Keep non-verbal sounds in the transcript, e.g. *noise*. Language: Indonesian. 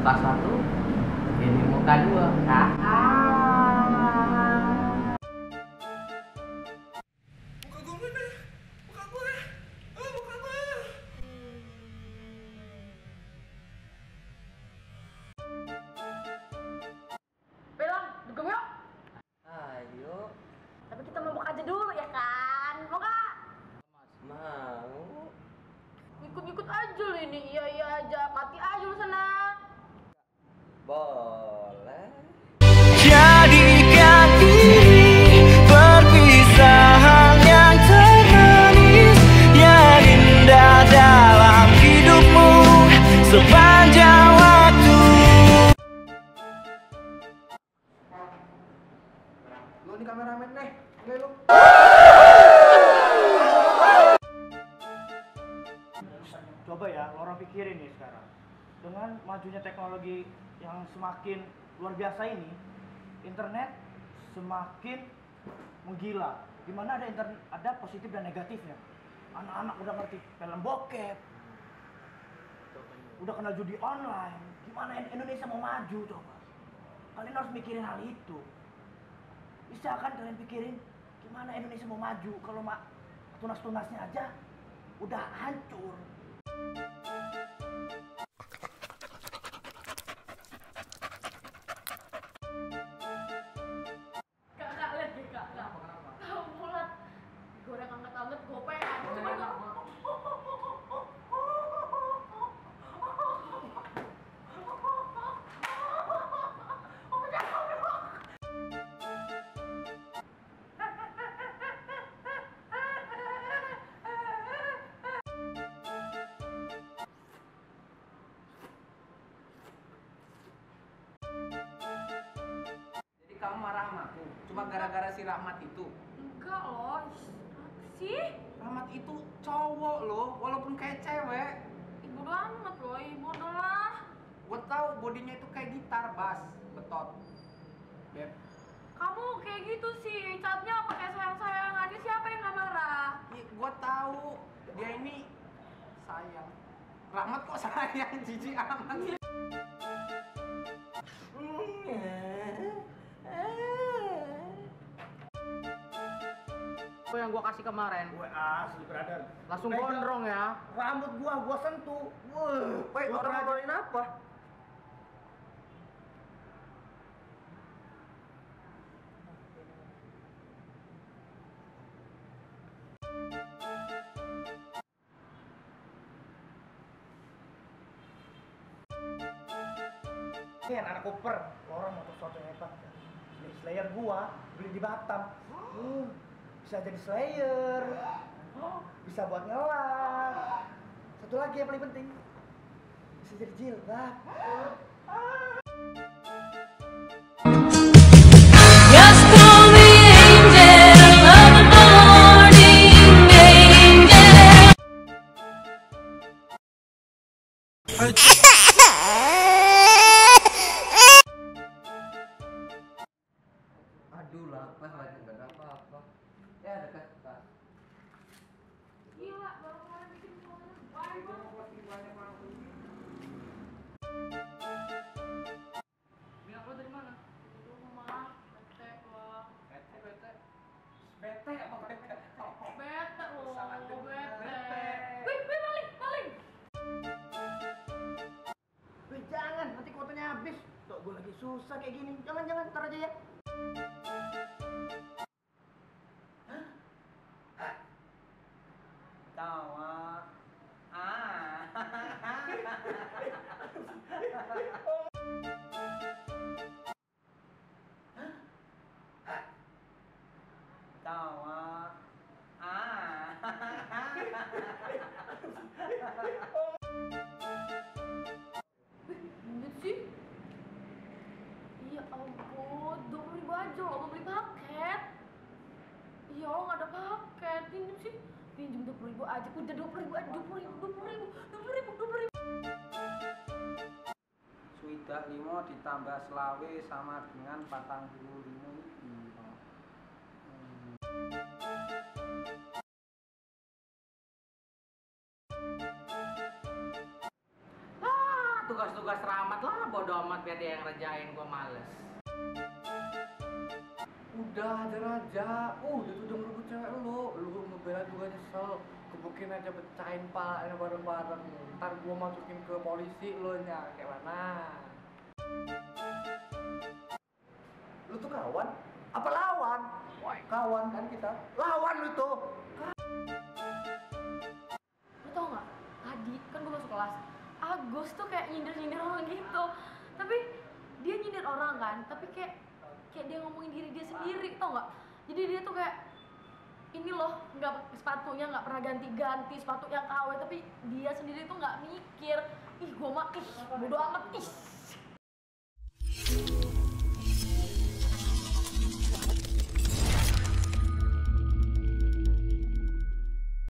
muka satu ini muka dua ah Muka gue mana? Muka gue. Oh, muka gue. Bilang, dugem yuk. ayo Tapi kita mabuk aja dulu ya kan? Mau nggak? mau Ikut-ikut aja lu ini. Iya iya aja. Kati aja lu sana. Boleh. Jadikan ini perpisahan yang termanis Yang indah dalam hidupmu sepanjang waktu. Lu kameramen deh Oke, lu. Coba ya lo orang pikirin nih sekarang. Dengan majunya teknologi yang semakin luar biasa ini internet semakin menggila. Di mana ada internet ada positif dan negatifnya. Anak-anak udah ngerti film bokep. Udah kenal judi online. Gimana In- Indonesia mau maju coba? Kalian harus mikirin hal itu. Bisa kan kalian pikirin gimana Indonesia mau maju? Kalau ma tunas-tunasnya aja udah hancur marah sama aku cuma gara-gara si Rahmat itu Enggak loh. Sih? Rahmat itu cowok loh walaupun kayak cewek Ibu amat loh, ibu lah. gue tahu bodinya itu kayak gitar bass betot Beb, Kamu kayak gitu sih, catnya pakai sayang-sayangan. Siapa yang nggak marah? Ih, gua tahu dia ini sayang. Rahmat kok sayang *laughs* jijik amat. Apa yang gua kasih kemarin? gue asli brother Langsung Pegang gondrong ya. rambut gua gua sentuh Wah, Woi, orang ngobrolin apa? Ini anak Cooper, orang mau sesuatu yang hebat. Slayer gua, beli di Batam. Uh, bisa jadi Slayer. Bisa buat ngelang. Satu lagi yang paling penting. Bisa jadi jilbab. Ya dekat pas. Gila, baru kemarin bikin fotonya banyak banget. Minyak lo dari mana? Rumah, bete gua. Bete, bete. Bete apa bete? Bete Sangat bete. Wih, wih, maling, maling. Wih, jangan, nanti kuotanya habis. Tuh, gua lagi susah kayak gini. Jangan, jangan, ntar aja ya. Tawa. Ah. Ingat sih? Iya ampun, dua puluh ribu aja lo mau beli paket. Iya lo nggak ada paket, pinjem sih. Pinjem dua puluh ribu aja, udah dua puluh ribu dua puluh ribu, dua puluh ribu, dua puluh ribu, dua puluh ribu. Suidah limo ditambah selawe sama dengan patang puluh iki. Ah, tugas-tugas tugas ramat lah, bodo amat biar dia yang ngerjain, gua males. Udah ada raja. Uh, dia tuh udah ngerebut cewek lo. Lu ngebela juga nyesel. Kebukin aja pecahin palanya bareng-bareng. Ntar gua masukin ke polisi lo nya. Kayak mana? Lu tuh kawan? Apa lawan? Kawan kan kita. Lawan lu tuh. Lu tau nggak? Tadi kan gue masuk kelas. Agus tuh kayak nyindir-nyindir orang gitu. Tapi dia nyindir orang kan, tapi kayak kayak dia ngomongin diri dia sendiri, tau nggak? Jadi dia tuh kayak ini loh nggak sepatunya nggak pernah ganti-ganti sepatu yang KW tapi dia sendiri tuh nggak mikir ih gue mah ih bodo amat ih